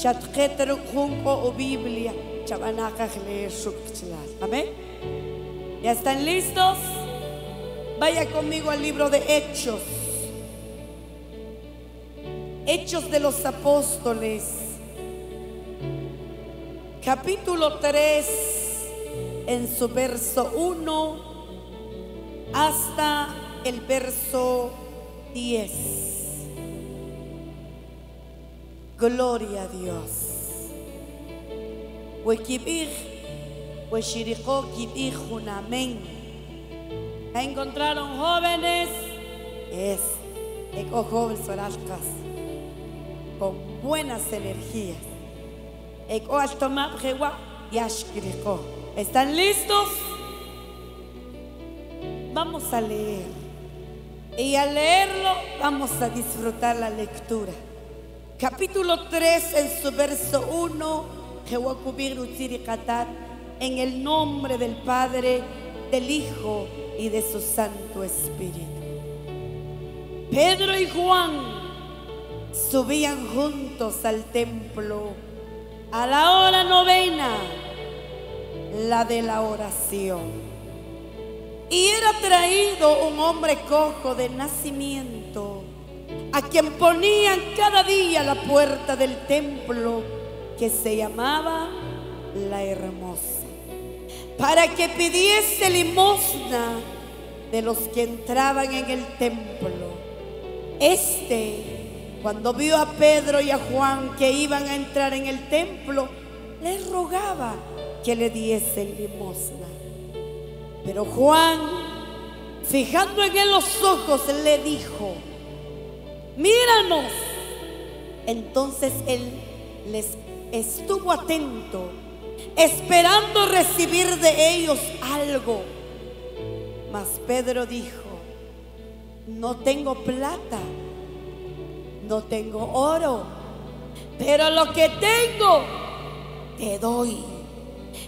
Chatquetero junco o Biblia. Chabanacaj leer. Amén. ¿Ya están listos? Vaya conmigo al libro de Hechos. Hechos de los Apóstoles. Capítulo 3 en su verso 1 hasta el verso 10. Gloria a Dios. Wekibij, weshiriko kibij un amén. ¿La encontraron jóvenes? Es, con buenas energías. ¿Están listos? Vamos a leer. Y al leerlo vamos a disfrutar la lectura. Capítulo 3 en su verso 1. En el nombre del Padre, del Hijo y de su Santo Espíritu. Pedro y Juan subían juntos al templo a la hora novena, la de la oración. Y era traído un hombre cojo de nacimiento, a quien ponían cada día la puerta del templo, que se llamaba la hermosa, para que pidiese limosna de los que entraban en el templo. Este, cuando vio a Pedro y a Juan que iban a entrar en el templo, les rogaba que le diesen limosna. Pero Juan, fijando en él los ojos, le dijo, míranos. Entonces él les estuvo atento, esperando recibir de ellos algo. Mas Pedro dijo, no tengo plata, no tengo oro, pero lo que tengo te doy.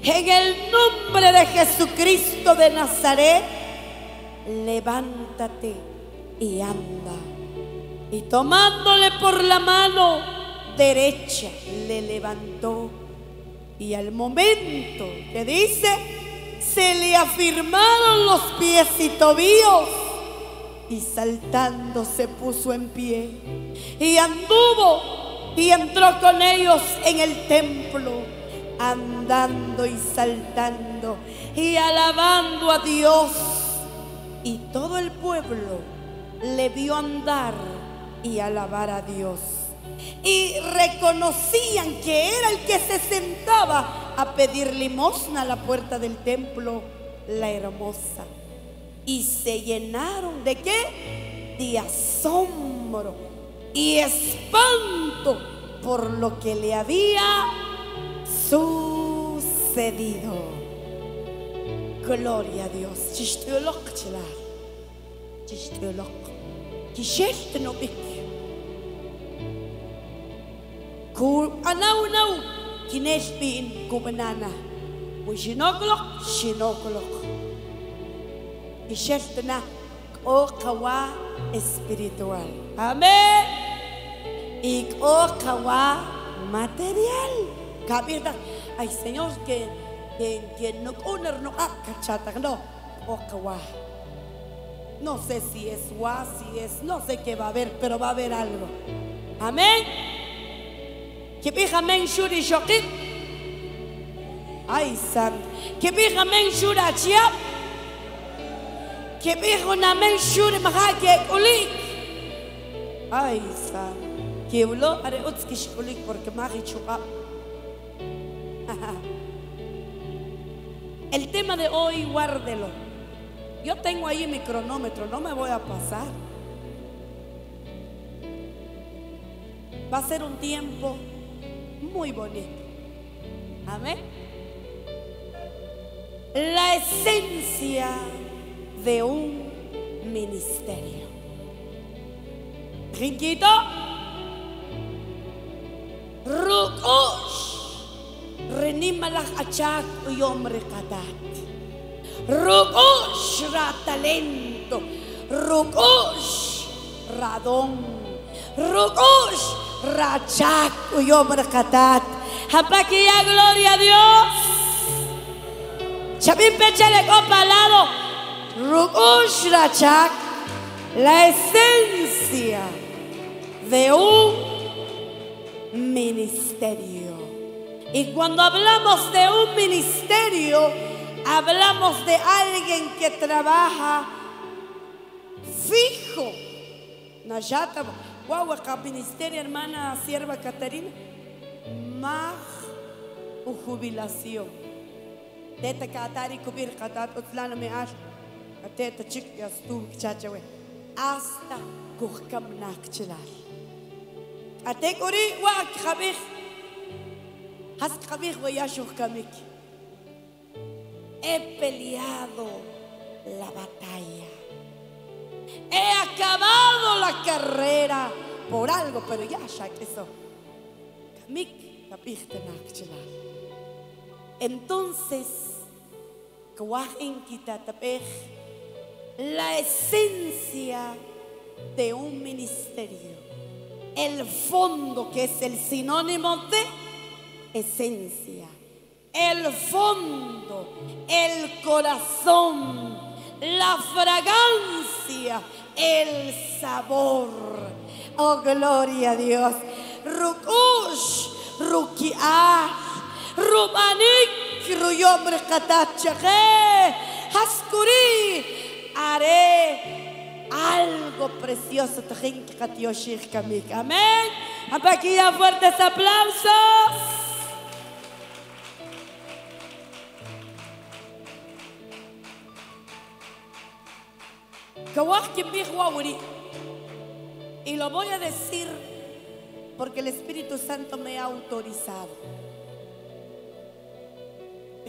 En el nombre de Jesucristo de Nazaret, levántate y anda. Y tomándole por la mano derecha, le levantó. Y al momento que dice, se le afirmaron los pies y tobillos. Y saltando se puso en pie. Y anduvo y entró con ellos en el templo andando y saltando y alabando a Dios. Y todo el pueblo le vio andar y alabar a Dios. Y reconocían que era el que se sentaba a pedir limosna a la puerta del templo, la hermosa. Y se llenaron de qué? De asombro y espanto por lo que le había sucedido. Gloria a Dios. Ku anaw naw kinesh bin kumanana. Wishinoklok shinoklok. Kishelt na o kawa espiritual. Amén. Y o kawa material. Ay Señor, que no honor no akachata no o kawa. No sé si es wa, si es, no sé qué va a haber, pero va a haber algo. Amén. Que pija men shuri shokit. Ay san, pija men shura chiap. Pija na men shuri mahake ulik. Ay san, que ulo are utskish ulik porque mahi chukap. El tema de hoy, guárdelo. Yo tengo ahí mi cronómetro, no me voy a pasar. Va a ser un tiempo muy bonito. Amén. La esencia de un ministerio. Rinquito. Rukush. Renimalak achak uyom rekatat. Rukush ra talento. Rukush ra don. Rukush Rachak uyom rakatat. Hapakia, gloria a Dios. Chabim pechale copa al lado. Rukush Rachak. La esencia de un ministerio. Y cuando hablamos de un ministerio, hablamos de alguien que trabaja fijo. Nayata, guau, ministerio, hermana sierva Catarina, más u jubilación. Teta katari kubir katat utlana me ash. Teta chik yastu chachawe. Hasta kuhkam nakchilal. Atek uri wa khabih. Has khabih wa yashuh kamik. He peleado la batalla. He acabado la carrera por algo, pero ya, ya que eso. Entonces, la esencia de un ministerio. El fondo, que es el sinónimo de esencia. El fondo, el corazón, la fragancia, el sabor. Oh, gloria a Dios. Rukush, Rukiah, Rubanik, Ruyom Rekatachaje, Haskuri, haré algo precioso. Amén. Aquí ya fuertes aplausos. Y lo voy a decir porque el Espíritu Santo me ha autorizado.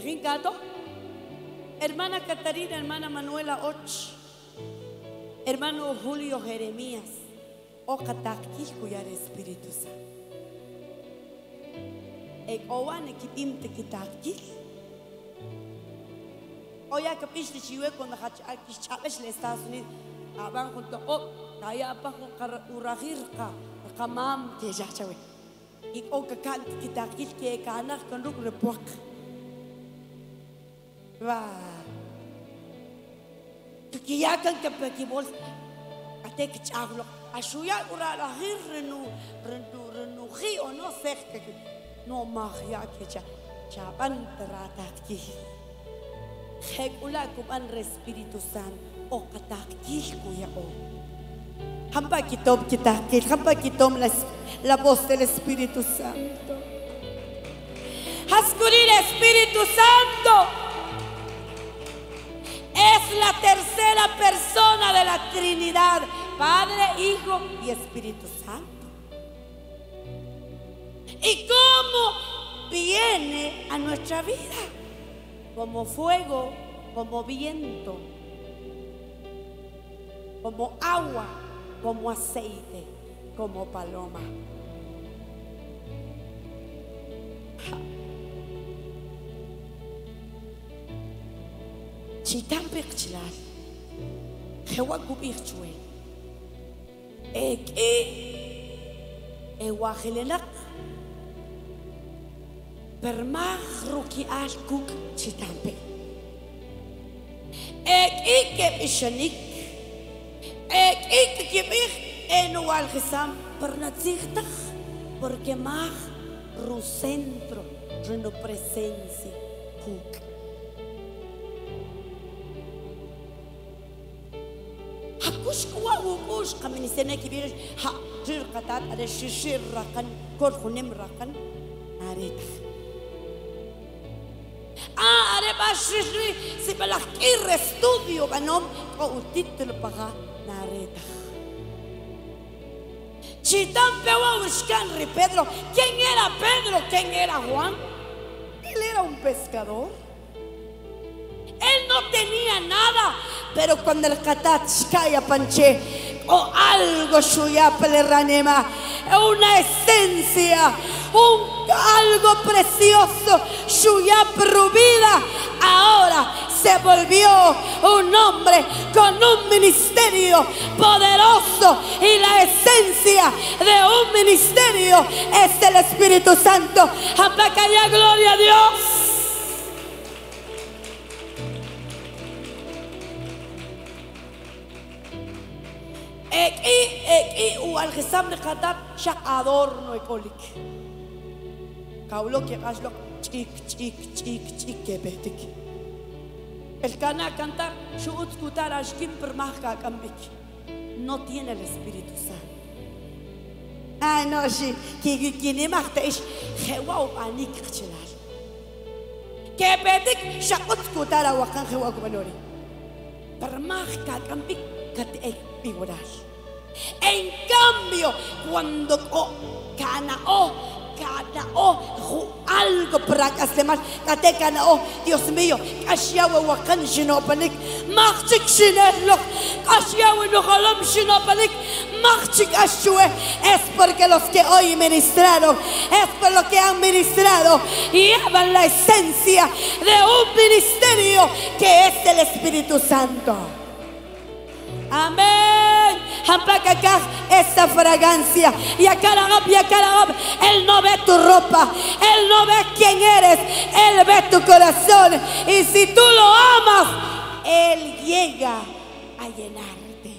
Ricardo, hermana Catarina, hermana Manuela Och, hermano Julio Jeremías, Okatakil kuyar Espíritu Santo. Ek owan ekitim. oya que pish de chiwe con la hach al kish chapesh le Estados Unidos aban con to op taya apa con urahir ka kamam te ya chawe y o que cal que takil que kana con ruk le puak va que ya kan que que bol ate que chaglo ashuya urahir renu renu renu o no cerca no magia que cha chapan tratat que Hekula kuman Espíritu Santo o katakil kuya o. Hamba kitom kitakil, hamba kitom la, la voz del Espíritu Santo. Haskurir Espíritu Santo es la tercera persona de la Trinidad, Padre, Hijo y Espíritu Santo. ¿Y cómo viene a nuestra vida? Como fuego, como viento, como agua, como aceite, como paloma. Chitan hewa kubirchwe, eki, ewa helenak, permahruki alkuk chitampe. Ek ikep ishanik, ek ikekibich enu algisam pernatzigtach, porque mah ru centro reno presencia huk. Hakush kuwa wukush kaminisene kibirish ha rirqatat ada shishir rakan kol hunim rakan aretach. Ah, are ba shishri si balakir estudio banom o título paga narita. Chitán pewa ri Pedro. ¿Quién era Pedro? ¿Quién era Juan? Él era un pescador. Él no tenía nada, pero cuando el katat kaya panche o algo suya ranema, una esencia, un algo precioso, suya vida, ahora se volvió un hombre con un ministerio poderoso y la esencia de un ministerio es el Espíritu Santo. Apacaya, gloria a Dios. Adorno Kaulo que hazlo, chic, chic, chic, chic, que betik. El cana cantar, shut kutar ashkim per mahka kambik. No tiene el Espíritu Santo. Ay, no, sí, que quien mahta es, jewa u anik kchelal. Que betik, shakut kutar awakan jewa kumanori. Per mahka kambik, kat ek figurar. En cambio, cuando oh, Canaó, Ju- algo para que hace más, Canaó, Dios mío, Cashiawe Wakan Shinopanik, Machik Shinelo, Cashiawe no Halam Shinopanik, Machik Ashue, es porque los que hoy ministraron, es por lo que han ministrado, llevan la esencia de un ministerio que es el Espíritu Santo. Amén. Esa fragancia. Y a Caragab, y a Caragab, Él no ve tu ropa. Él no ve quién eres. Él ve tu corazón. Y si tú lo amas, Él llega a llenarte.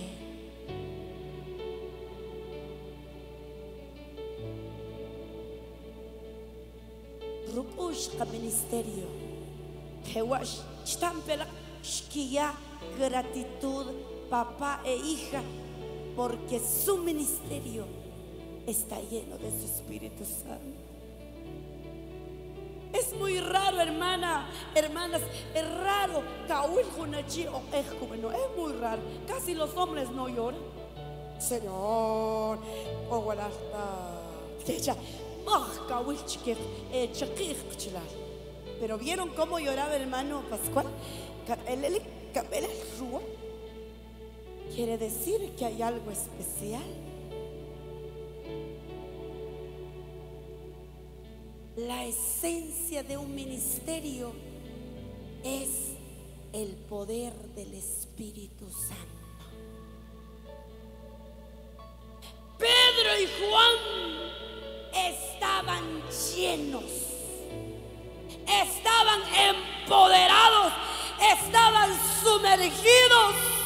Rupush ka ministerio. Jewash, chtampela, shkia, gratitud, papá e hija, porque su ministerio está lleno de su Espíritu Santo. Es muy raro, hermana, hermanas, es raro. Es muy raro. Casi los hombres no lloran. Señor, oh, eh. Pero vieron cómo lloraba hermano Pascual. Quiere decir que hay algo especial. La esencia de un ministerio es el poder del Espíritu Santo. Pedro y Juan estaban llenos, estaban empoderados, estaban sumergidos.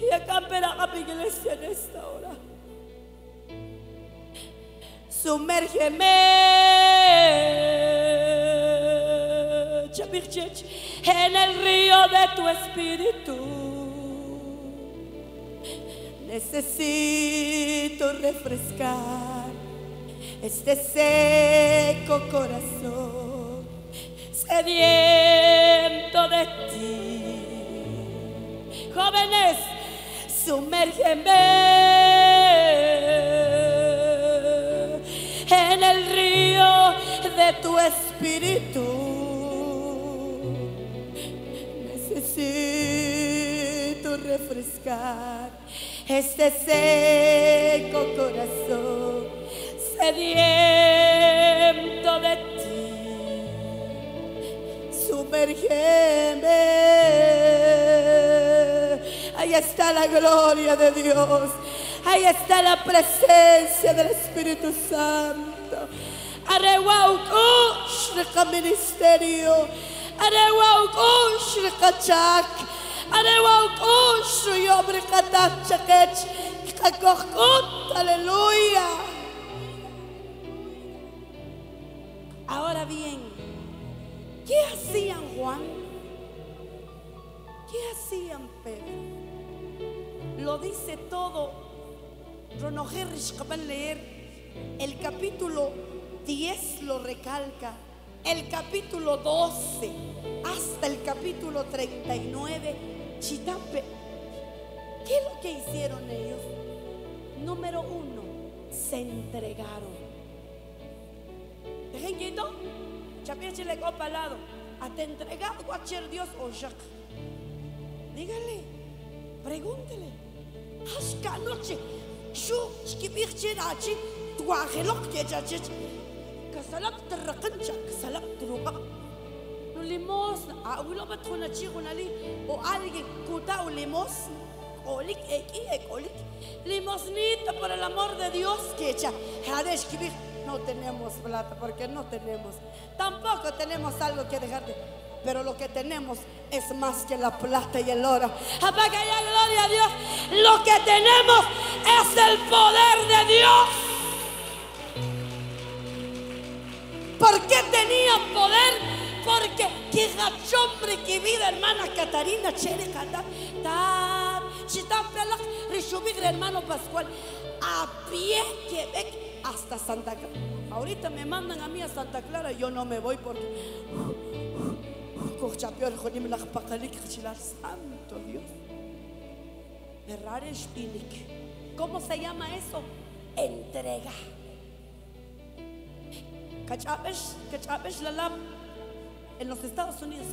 Y acá espera a mi iglesia en esta hora. Sumérgeme en el río de tu espíritu. Necesito refrescar este seco corazón, sediento de ti. Jóvenes, sumérgeme en el río de tu espíritu. Necesito refrescar este seco corazón sediento de ti. Sumérgeme. Está la gloria de Dios. Ahí está la presencia del Espíritu Santo. Ministerio. Aleluya. Ahora bien, ¿qué hacían Juan? ¿Qué hacían Pedro? Lo dice todo. Ronojerrish acaban de leer el capítulo 10 lo recalca. El capítulo 12 hasta el capítulo 39. Chitampe. ¿Qué es lo que hicieron ellos? Número uno, se entregaron. Dejen quieto. Chapirche le copa al lado. ¿A te entregado Dios o? Dígale, pregúntele. Shu shkibirche nachi. Tuajelok que chachich. Kasalak terrakancha. Kasalak truqa. No limosna. Ah, ulo bat khona chico nali. O alguien kuta o limosna. Olik eki ek olik. Limosnita por el amor de Dios que echa. No tenemos plata porque no tenemos. Tampoco tenemos algo que dejarte. Pero lo que tenemos es más que la plata y el oro. Apaga ya gloria a Dios. Lo que tenemos es el poder de Dios. ¿Por qué tenían poder? Porque que hombre que vida hermana Catarina Chere Cata, ta, chitan pelak, rishubig hermano Pascual, a pie Quebec hasta Santa Clara. Ahorita me mandan a mí a Santa Clara, yo no me voy porque santo Dios. ¿Cómo se llama eso? Entrega. En los Estados Unidos.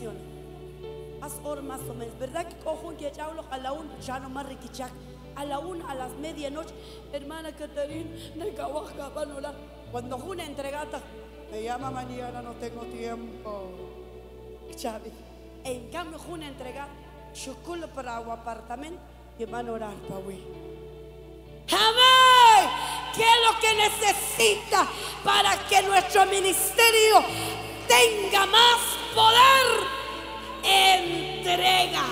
Haz más o menos. ¿Verdad que cojo un que a la una, ya no más riquichac? A la una, a las medianoche, hermana Catarina, Necahuaca, van a orar. Cuando una entregata, me llama mañana, no tengo tiempo. Chavi. En cambio, una entregata, chuculo para un apartamento y van a para Amén. ¿Qué es lo que necesita para que nuestro ministerio tenga más poder? Entrega.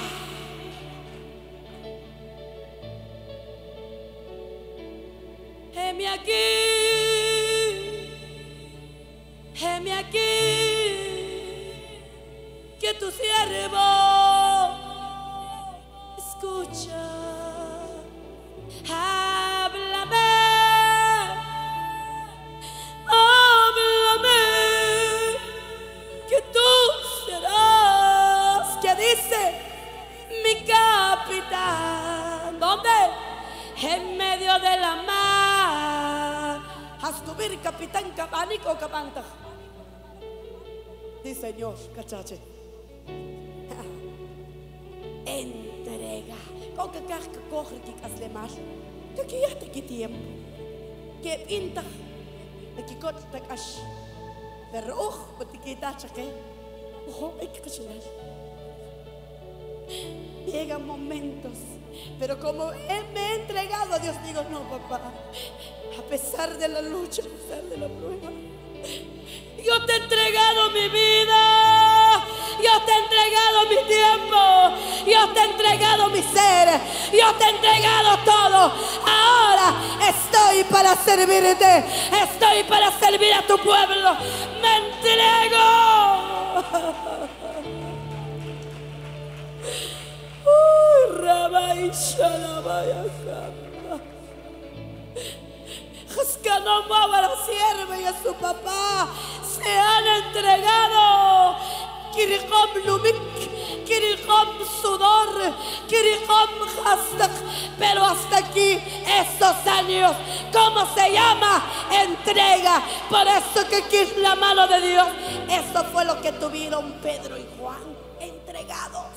Heme aquí, heme aquí, tu siervo escucha. Háblame, háblame, que tú serás, que dice mi capitán. ¿Dónde? En medio de la mar. Hastubir capitán cabanico capanta. Sí, Señor, cachache. Con que corre que casle más. Que que te que tiempo. Que pinta. Que kot te cash. Pero ojo, te quita chaque. Ojo, hay que cachar. Llegan momentos, pero como Él me ha entregado a Dios, digo, no, papá, a pesar de la lucha, a pesar de la prueba, yo te he entregado mi vida, yo te he entregado mi tiempo, yo te he entregado mi ser, yo te he entregado todo. Ahora estoy para servirte, estoy para servir a tu pueblo, me entrego. Rabbi Jascanomaba la sierva y a su papá se han entregado. Kirihom Lumik, Kirihom Sudor, Kirihom Hastak. Pero hasta aquí, estos años, ¿cómo se llama? Entrega. Por eso que aquí es la mano de Dios. Eso fue lo que tuvieron Pedro y Juan, entregados.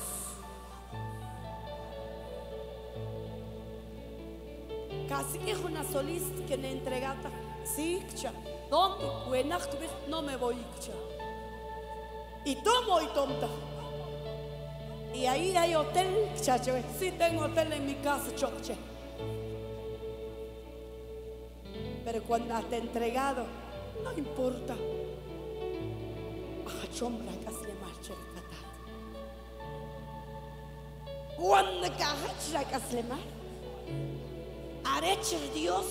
Casi que una solista que me entregata, sí, ¿dónde? No me voy, y tomo y tonta. Y ahí hay hotel, chacho. Sí tengo hotel en mi casa, choche. Pero cuando te entregado, no importa. Chombra casi marcha el. Cuando cajachra casi marcha. Arecha Dios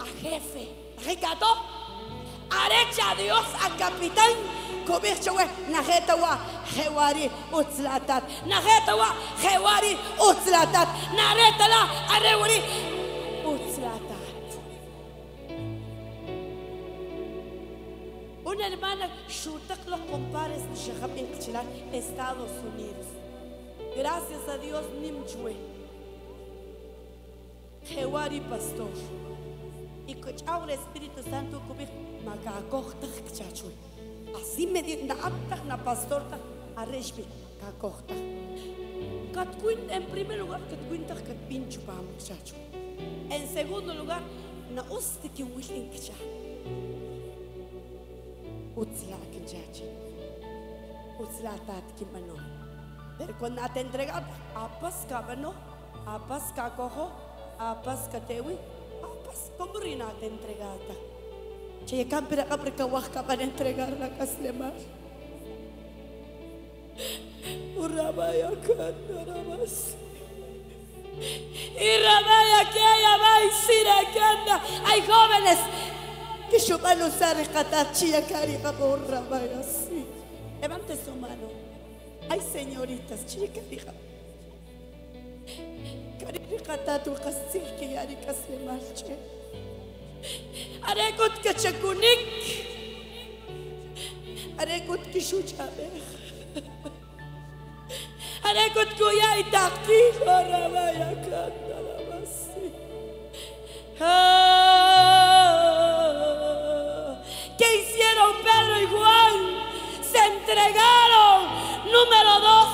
a jefe. Ricardo. Arecha Dios a capitán. Kubircha we nageta wa hewari utslatat. Nageta wa hewari utslatat. Nareta la arewari utslatat. Una hermana shutak los compares de Estados Unidos. Gracias a Dios nimchwe. Hewari pastor. Y cochao el Espíritu Santo kubir magakochtach kchachwe. Así me di na aptach na pastorta a respi. Katkuin en primer lugar katkuintach katpinchu pam kchachwe. En segundo lugar na uste que willing kcha. Utzla kchachi. Uslatat kimano. Pero cuando te entregado, apas kabano, apas kakoho, apas katewi, apas como rina te entregata. Kawak ka para entregar la kaslemar. Urabaya kan, urabas. Y Ramaya que hay amay sirakanda. Hay jóvenes que yo van a usar katachi kari por Ramaya sí. Levante su mano. Hay señoritas, chica, hija. Kari katatu kasil que yari kasle marche. Arekut que chakunik. Arekut que shuchabeh. Arekut kuya itaki Ramaya kanda lamasi. Ah, ¿Qué hicieron Pedro y Juan? Se entregaron. Número dos,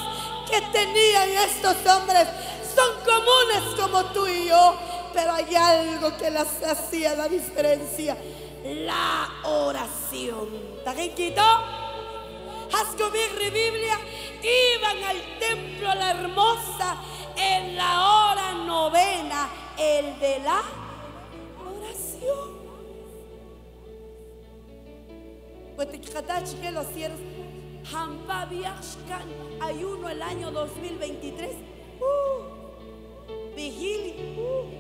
que tenían estos hombres son comunes como tú y yo, pero hay algo que las hacía la diferencia. La oración. ¿Tajiquito? Hascobir Biblia iban al templo la hermosa en la hora novena, el de la oración. Que los cielos ayuno el año 2023. Uh, vigilia. uh,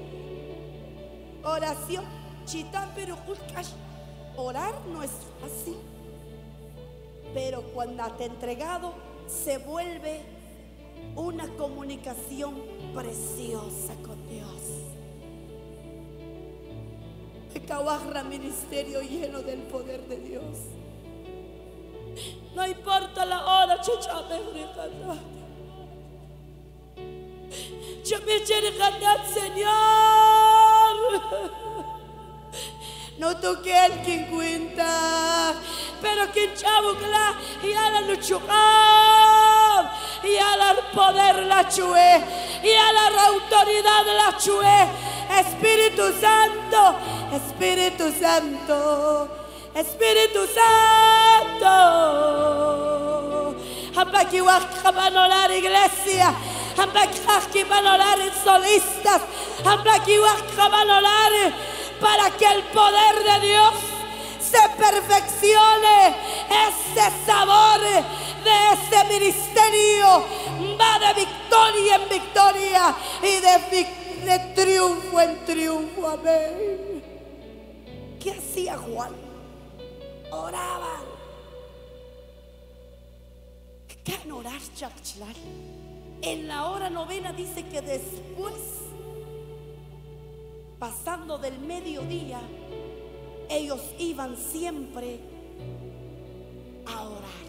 oración. Chitán pero Orar no es fácil. Pero cuando te entregado, se vuelve una comunicación preciosa con Dios. Cabarra ministerio lleno del poder de Dios. No importa la hora, Señor. No toqué el quien cuenta, pero quien chavo que la y a la luchucab, y a la poder la chue, y a la autoridad la chue. Espíritu Santo, Espíritu Santo, Espíritu Santo. Hambaki a orar iglesia. Hambaki a orar solistas. Hambaki a orar para que el poder de Dios se perfeccione. Ese sabor de ese ministerio va de victoria en victoria y de, triunfo en triunfo. Amén. ¿Qué hacía Juan? Oraban. Can orar. En la hora novena dice que después, pasando del mediodía, ellos iban siempre a orar.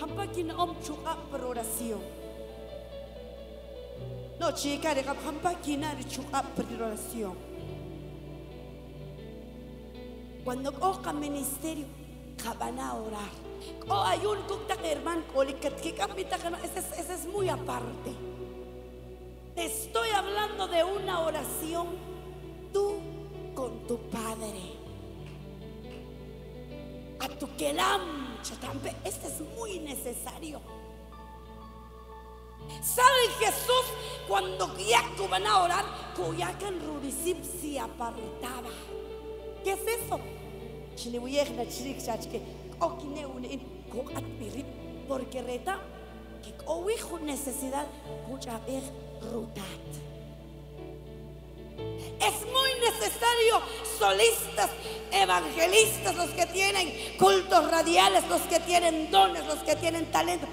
Hampakin om chuka por oración. No, chica, de hampakin ari chuka por oración. Cuando coja ministerio, van a orar. O hay un kuktak hermano, ese es muy aparte. Estoy hablando de una oración tú con tu padre. A tu kelam, chatampe, este es muy necesario. ¿Sabe Jesús cuando van a orar, Kuyakan Rudisip se apartaba? ¿Qué es eso? Porque reta, que owijo necesidad, kuchaber rutat. Es muy necesario solistas, evangelistas, los que tienen cultos radiales, los que tienen dones, los que tienen talento.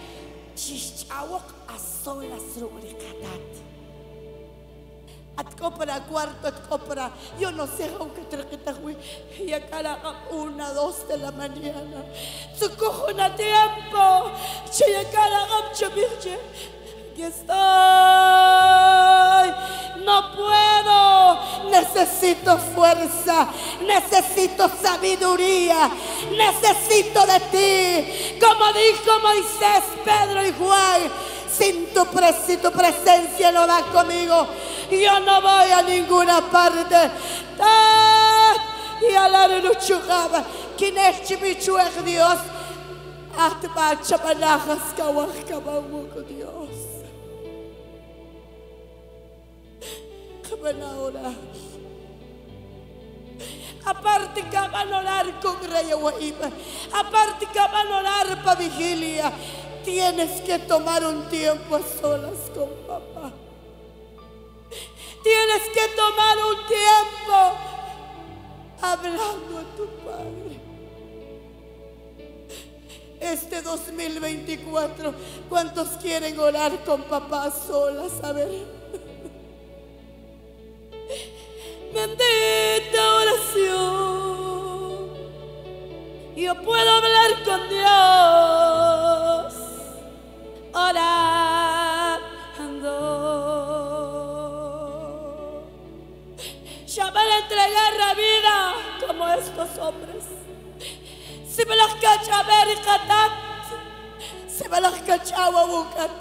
A. At kopra cuarto, at kopra. Yo no sé aunque traqueta. Y acá la una, dos de la mañana. Su cojo na tiempo. Che acá la gamcha virge. Aquí estoy. No puedo. Necesito fuerza. Necesito sabiduría. Necesito de ti. Como dijo Moisés, Pedro y Juan. Sin tu, presencia no va conmigo, yo no voy a ninguna parte. Ah, Y a la luchugaba. ¿Quién es Chimichuej Dios? Atma chamanajas kawah kabamu con Dios. Aparte orar con Rey Guaíba. Aparte a orar para vigilia. Tienes que tomar un tiempo a solas con papá. Tienes que tomar un tiempo hablando a tu Padre. Este 2024, ¿cuántos quieren orar con papá solas? A ver. Bendita oración. Yo puedo hablar con Dios. Orando. Ya van a entregar la vida como estos hombres. Me las cachaba bucat.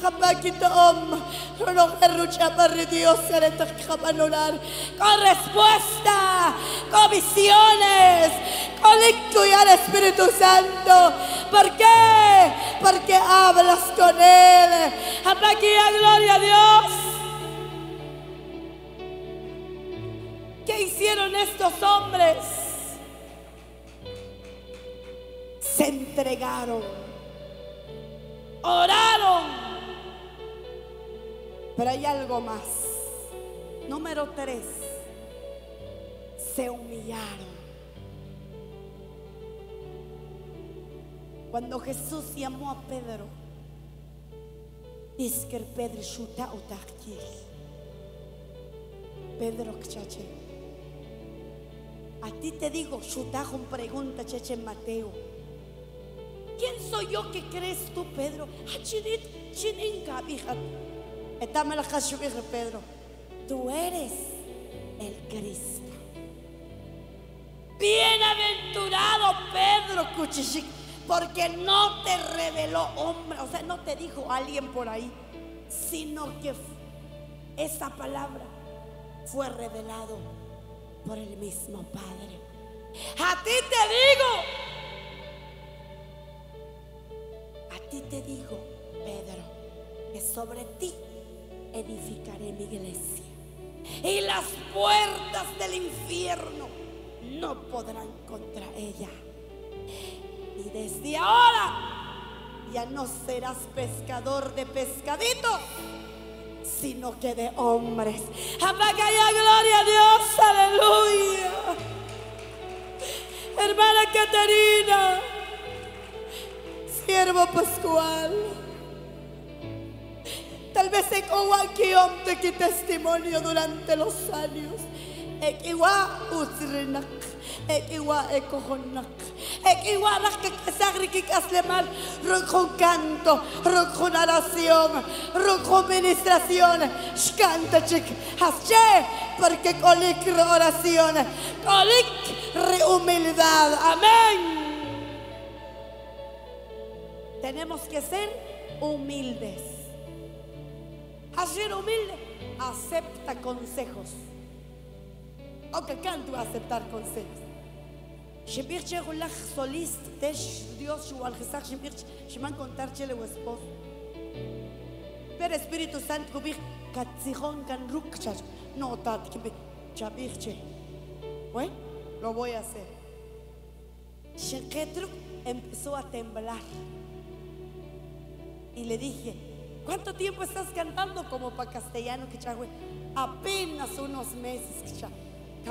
Jambaquito om. No gerrucha para Dios se le tocaban orar. Con respuesta. Con visiones. Con y al Espíritu Santo. ¿Por qué? Porque hablas con Él. Jambaquía, gloria a Dios. ¿Qué hicieron estos hombres? Se entregaron, oraron. Pero hay algo más. Número tres, se humillaron. Cuando Jesús llamó a Pedro, dice que Pedro chuta Pedro chache. A ti te digo, chutajon pregunta cheche Mateo. ¿Quién soy yo que crees tú, Pedro? Ah, Pedro. Tú eres el Cristo. Bienaventurado Pedro Cuchichic, porque no te reveló hombre, o sea, no te dijo alguien por ahí, sino que esa palabra fue revelado por el mismo Padre. A ti te digo, a ti te digo, Pedro, que sobre ti edificaré mi iglesia. Y las puertas del infierno no podrán contra ella. Y desde ahora ya no serás pescador de pescaditos sino que de hombres. Apaga ya gloria a Dios, aleluya. Hermana Catarina, siervo Pascual. Tal vez en Owakiom te que testimonio durante los años. Ekiwa usrinak, ekiwa ekohonak, ekiwa nakakasagri kikasleman, rock con canto, rock con oración, rock con administración, shkanta chik, hasche, porque colic oración, colic re humildad, amén. Tenemos que ser humildes. A ser humilde, acepta consejos. Aunque canto a aceptar consejos. Shemir Cherulach solist, Tesh, Dios, Shual Jesach, Shemir, Sheman contar Chele o esposo. Pero Espíritu Santo, Kubir, Katzijón, Kan Rukchach, no tat, Chabirche. Bueno, lo voy a hacer. Sheketruk empezó a temblar. Y le dije, ¿cuánto tiempo estás cantando como para castellano que? Apenas unos meses que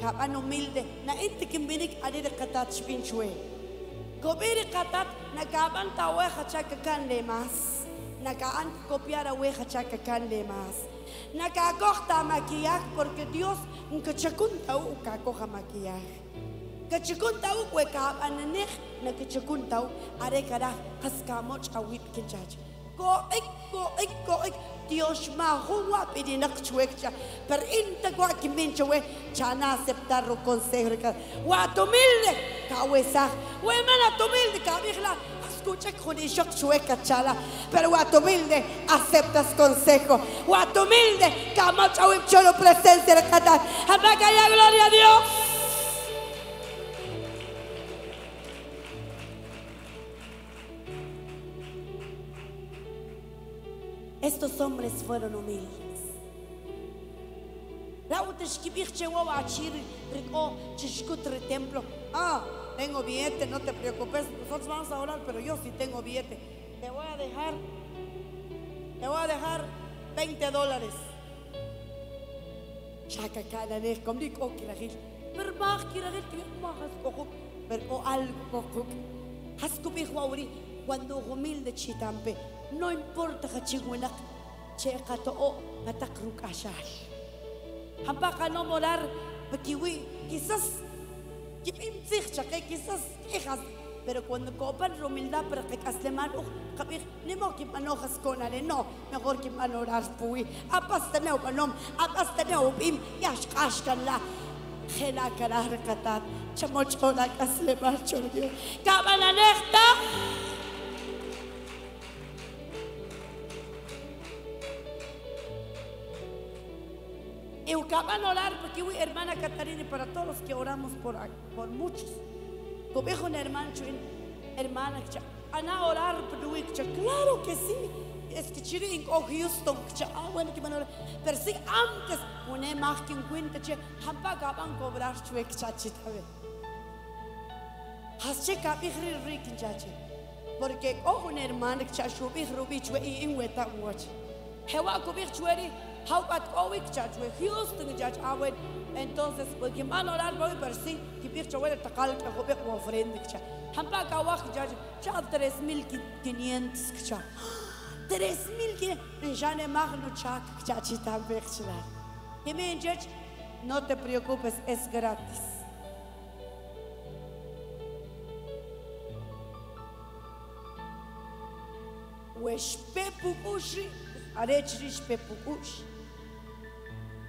kaban humilde, na inti kimbinik adida katat shpinchwe. Kobiri katat, na kaban taweja chaka kan más. Na kaan copiar a weja chaka kan más. Na kakokta maquillaje porque Dios nunca chacunta u kakoja maquillaje. Kachikuntaw kwe kabananich na kachikuntaw are kara kaskamoch awit kinchach. Go ik go ik go ik Dios ma huwa pidinak chuekcha. Per inta kwa kiminchwe chana aceptar ro consejo ka. Wa tomilde kawesa. We mana tomilde kabihla. Escucha con ishok chueca chala. Pero wa tomilde aceptas consejo. Kamoch awit cholo presencia de kata. Apaga ya gloria a Dios. Estos hombres fueron humildes. templo. Ah, tengo billete, no te preocupes. Nosotros vamos a orar, pero yo sí tengo billete. Te voy a dejar, te voy a dejar 20 dólares. Chaka kana ne kom dik ook kiragil. Per mag kiragil kiri magas kokuk. Per o algo kokuk. Hasku bi khwauri cuando humilde chitampe. No importa kachigunak che kato o katakruk ashal. Hampa kano morar bekiwi quizás kipim sich chake quizás pero cuando copan humildad para que casleman uh kapir ni mo ki manojas con ale no mejor que manoras pui apas taneo panom apas taneo bim yash kashkan la khela karar katat chamochola kasleman chordio. Kabana nechta Eucaban orar porque hermana Catarina y para todos los que oramos por, por muchos. Cobejo hermano, hermana, ana orar por claro que sí. Es que chiri en Houston, ah, bueno, que manera. Pero sí, antes, una más que en cuenta, che, hampa gaban cobrar chuek chachitabe. Hasche kabihri rikin chache. Porque cojo un hermano que chashubih rubichwe y inweta muache. Hewa kubih chueri, haupat owik chachwe, Houston chach awen. Entonces, porque man orar voy per que que como ofrenda cha. Hampa chach, cha 3500 cha. 3500 ya ne chachita. Y me no te preocupes, es gratis. Weshpepukushi, arechrish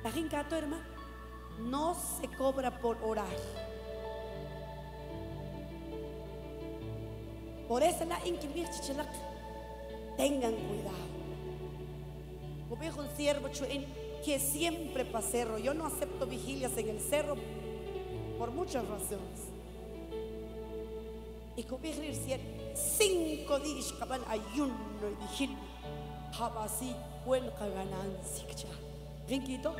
Tajin kato hermano, no se cobra por orar. Por eso la inquilirchichelak, tengan cuidado. Como dijo un siervo que siempre para cerro. Yo no acepto vigilias en el cerro por muchas razones. Y como dijo el siervo, cinco días ayuno y dijil, habasi cuenca ganancia. Rinquito,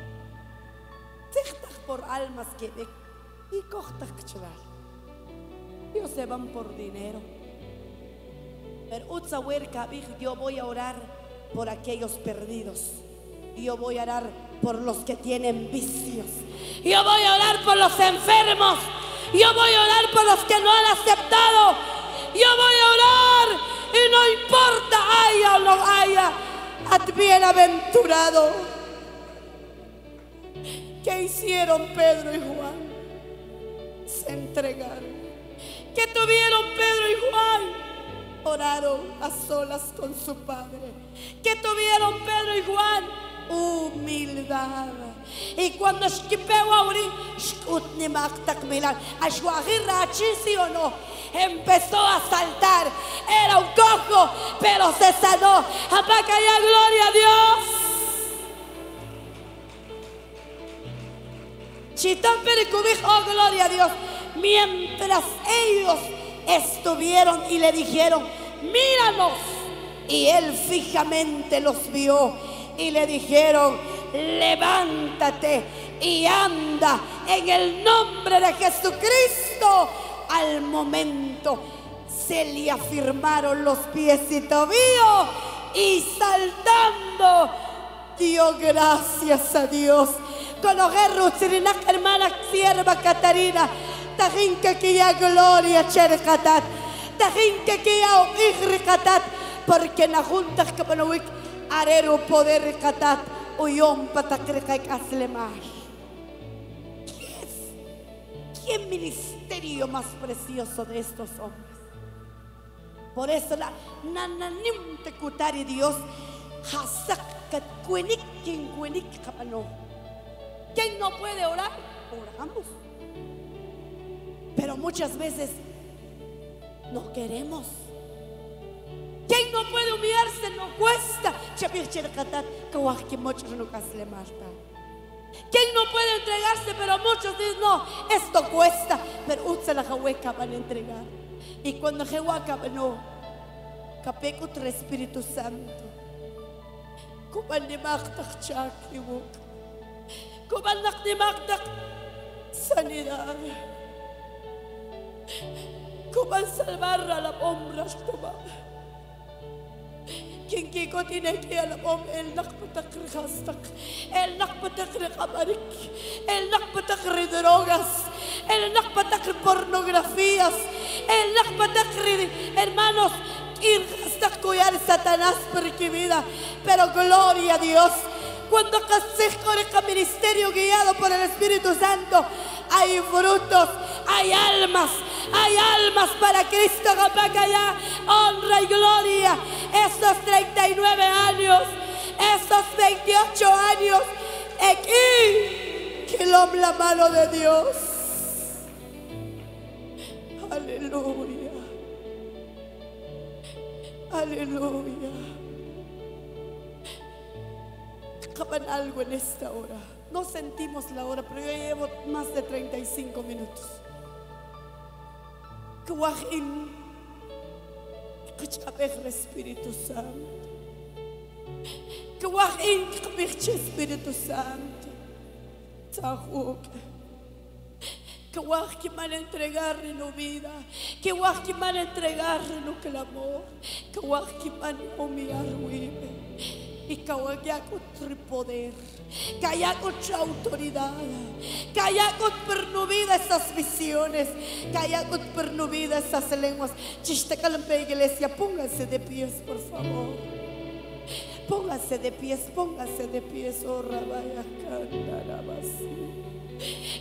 tichtak por almas que ve y cochtak chaval. Ellos se van por dinero. Pero dijo, yo voy a orar por aquellos perdidos. Yo voy a orar por los que tienen vicios. Yo voy a orar por los enfermos. Yo voy a orar por los que no han aceptado. Yo voy a orar no importa haya o no haya. Ad bienaventurado. ¿Qué hicieron Pedro y Juan? Se entregaron. ¿Qué tuvieron Pedro y Juan? oraron a solas con su padre. ¿Qué tuvieron Pedro y Juan? Humildad. Y cuando esquipeo sí o no, empezó a saltar. Era un cojo, pero se sanó. Apaca ya, gloria a Dios. Chitán oh gloria a Dios. Mientras ellos estuvieron y le dijeron, míranos. Y él fijamente los vio y le dijeron, levántate y anda en el nombre de Jesucristo. Al momento se le afirmaron los pies y tobillos y saltando dio gracias a Dios. Con los hermana sierva Catarina tajin que gloria cherkatat tajin que ihrikatat porque na juntas que panawik arero poder katat uyom patakrekay aslemar ¿Qué ministerio más precioso de estos hombres? Por eso la nananim te kutari Dios hasakat kuenik quien kuenik kapano. ¿Quién no puede orar? Oramos. Pero muchas veces no queremos. ¿Quién no puede humillarse? No cuesta. ¿Quién no puede entregarse? Pero muchos dicen, no, esto cuesta. Pero usted la jahueca van a entregar. Y cuando Jehová no, capeco tu Espíritu Santo. Kuman ni Magdak Chucky mo. Kumanak ni Magdak sanidad. Kuman salvar a las hombres, kuman. يكون إيديك يا الأم النقب تقري خاصتك النقب تقري قمرك النقب تقري drogas pornografías hermanos Satanás pero gloria a Dios cuando con el ministerio guiado por el Espíritu Santo hay frutos hay almas hay almas para Cristo. ya honra y gloria. Estos 39 años, estos 28 años, aquí, que la mano de Dios. Aleluya. Aleluya algo en esta hora. No sentimos la hora, pero yo llevo más de 35 minutos. que o arrim que descaberra o Espírito Santo. Que o arrim que coberta o Espírito Santo. Sarruca. Que o ar que mal entregar no vida, que o ar que mal entregar no clamor, que o ar que mal humilhar o y con tu poder, con tu autoridad, con por vida esas visiones, con por vida esas lenguas. Chistecalpe iglesia, pónganse de pies, por favor. Pónganse de pies, pónganse de pies, oh rabaya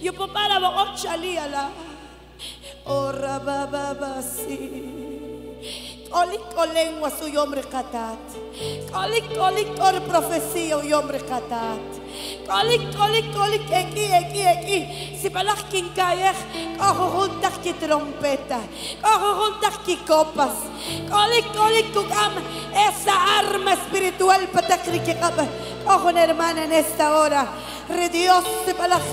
Yo papá la ochalía la, oh rabababasi. Olik lengua su hombre catat. Olik olik or profecía u catat. Olik olik olik aquí aquí aquí. Si palak kin kayer, cojo juntas ki trompeta, cojo juntas ki copas. Olik olik kukam esa arma espiritual para que Cojo una hermana en esta hora. Re Dios si palak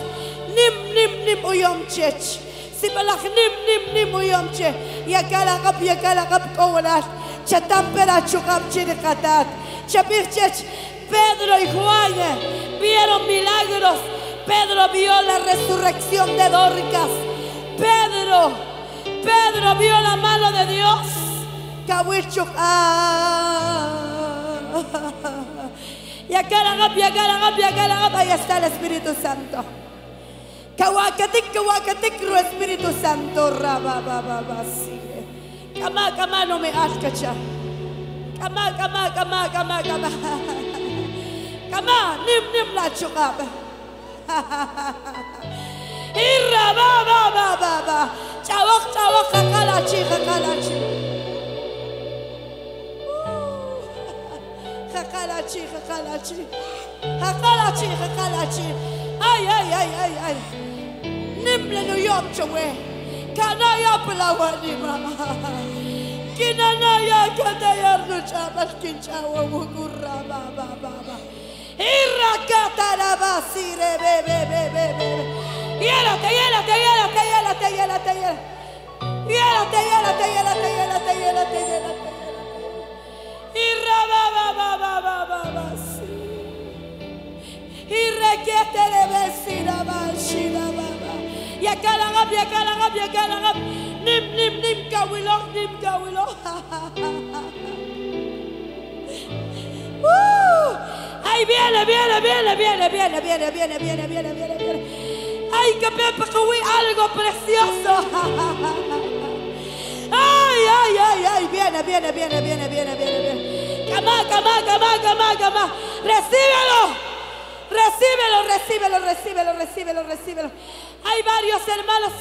nim nim nim yom chech. Si palak nim nim nim u yom chech. yakalakap yakalakap kowalas chatampera chukap chirikatat chapirchech Pedro y Juan vieron milagros. Pedro vio la resurrección de Dorcas Pedro Pedro vio la mano de Dios. Kawichuk Yakalakap yakalakap yakalakap ahí está el Espíritu Santo Kawakatik, kawakatik, Espíritu Santo, rabababasi. Kama, kama, no me askacha. Kama, kama, kama, kama, kama. Kama, nim, nim, la chukab. Irra, ba, ba, ba, ba, ba. Chawak, chawak, kakalachi, kakalachi. Kakalachi, kakalachi. Kakalachi, kakalachi. Ay, ay, ay, ay, ay. Bible no yopchewe. Kana ya pulawa ni mama. Kina na ya kada ya ruchaba kinchawa wugura baba baba. Irrakata la basire bebe bebe bebe. Hiérate, hiérate, hiérate, hiérate, hiérate, hiérate. Hiérate, hiérate, hiérate, hiérate, hiérate, hiérate. Irraba baba baba baba sí. Irrequete de vecina bashira baba. Ya kalagab, ya kalagab, ya kalagab. Nim, nim, nim, kawilo, nim, kawilo. Ay, viene, viene, viene, viene, viene, viene, viene, viene, viene, viene, viene. Ay, que Pepe Cuy, algo precioso. Ay, ay, ay, ay, viene, viene, viene, viene, viene, viene, viene. Camá, camá, camá, camá, camá. Recíbelo. Recíbelo, recíbelo, recíbelo, recíbelo, recíbelo. Hay varios hermanos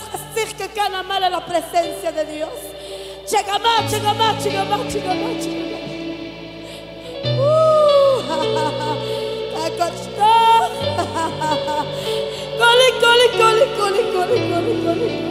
que ganan mal a la presencia de Dios. Llega más, llega más, llega más, llega más, llega más. Coli, coli, coli, coli, coli.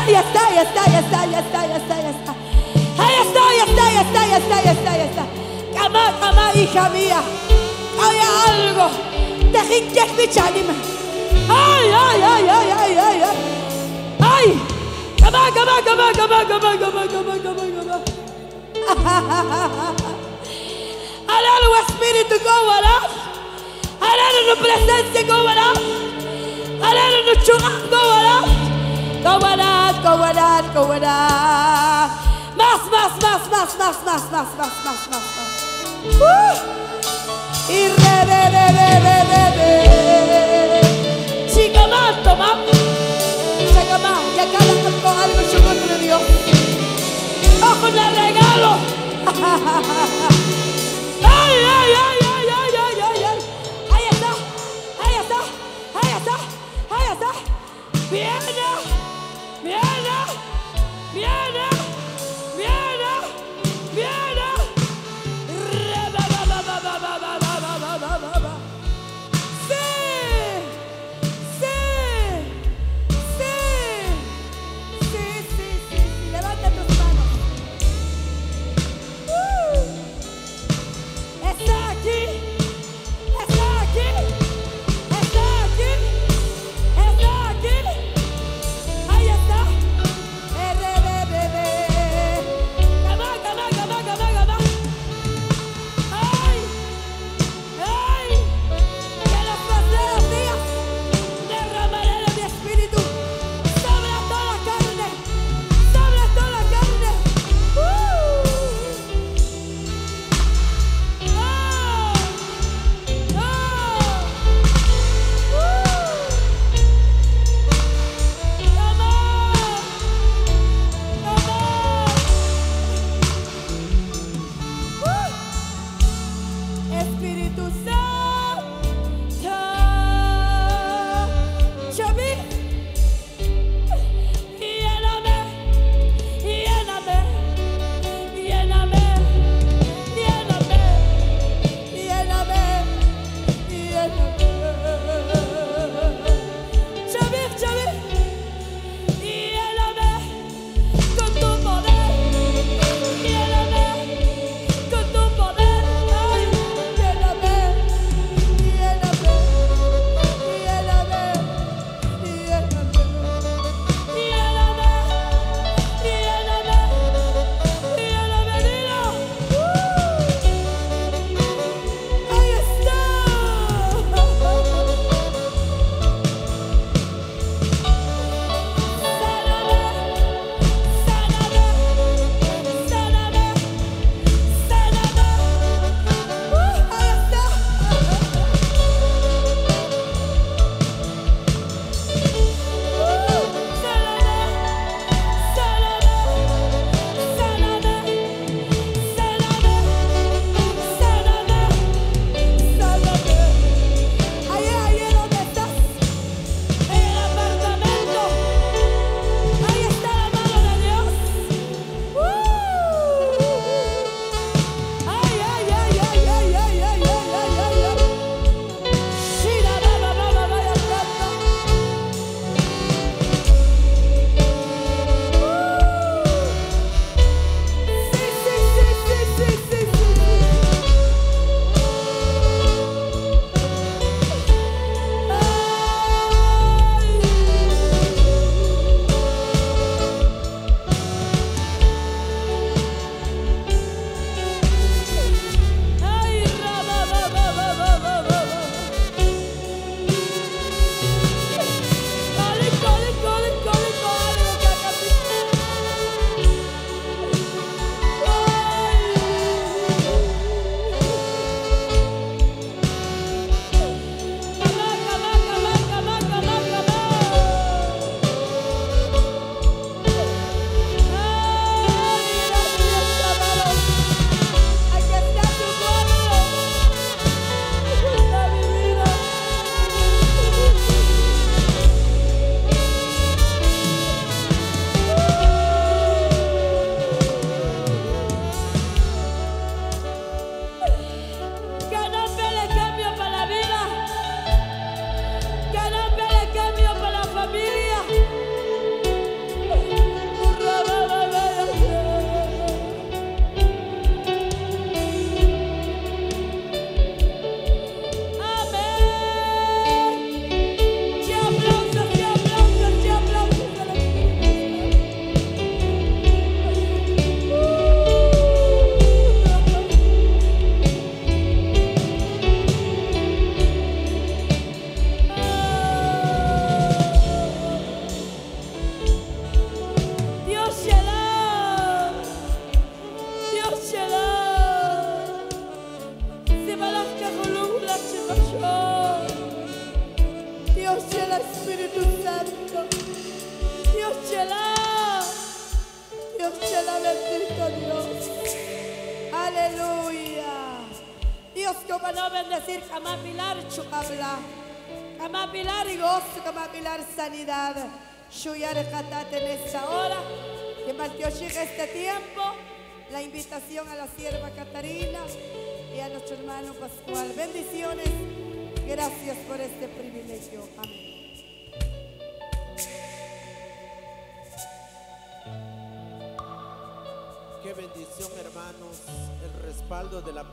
Ahí está, ahí está, ahí está, ahí está, ahí está, ahí está, ahí está. Ahí está, ahí está, ahí está, ahí está, ahí está, ahí está. Cama, cama, hija mía. Hay algo. Te jinques mi chanima. Ay, ay, ay, ay, ay, ay, ay. Ay. Cama, cama, cama, cama, cama, cama, cama, cama, cama. Alalo Espíritu, ¿cómo no? Alalo tu presencia, ¿cómo no? Alalo tu churras, ¿cómo no? ¿Cómo no? ¿Cómo no? ¿Cómo no? Más, más, más, más, más, más, más, más, más, más, más. Uh. Y re, re, re, re, re, re, re. Chica más, toma. Chica más, y acá la con algo yo no te dio. Ojo, le regalo.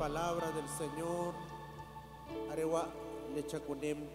palabra del Señor. Arewa lechakunim